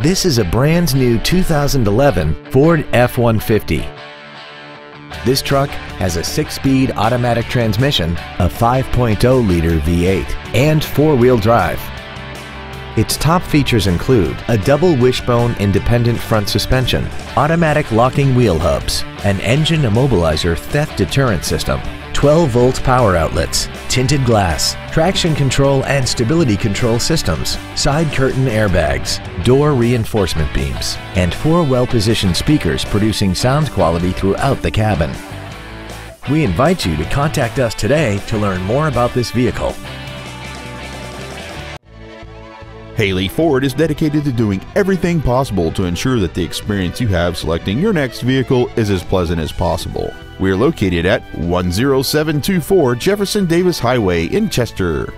This is a brand new 2011 Ford F-150. This truck has a six-speed automatic transmission, a 5.0-liter V8, and four-wheel drive. Its top features include a double wishbone independent front suspension, automatic locking wheel hubs, an engine immobilizer theft deterrent system, 12 volt power outlets, tinted glass, traction control and stability control systems, side curtain airbags, door reinforcement beams, and four well-positioned speakers producing sound quality throughout the cabin. We invite you to contact us today to learn more about this vehicle. Haley Ford is dedicated to doing everything possible to ensure that the experience you have selecting your next vehicle is as pleasant as possible. We are located at 10724 Jefferson Davis Highway in Chester.